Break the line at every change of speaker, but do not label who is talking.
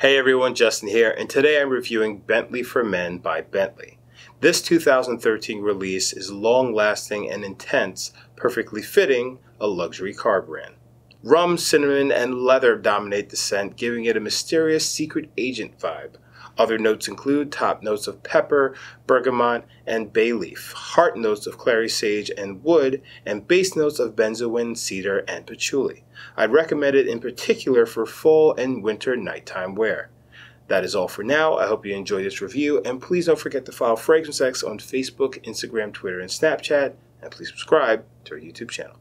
Hey everyone, Justin here, and today I'm reviewing Bentley for Men by Bentley. This 2013 release is long lasting and intense, perfectly fitting a luxury car brand. Rum, cinnamon, and leather dominate the scent, giving it a mysterious secret agent vibe. Other notes include top notes of pepper, bergamot, and bay leaf, heart notes of clary sage and wood, and base notes of benzoin, cedar, and patchouli. I'd recommend it in particular for fall and winter nighttime wear. That is all for now. I hope you enjoyed this review, and please don't forget to follow Fragrance X on Facebook, Instagram, Twitter, and Snapchat, and please subscribe to our YouTube channel.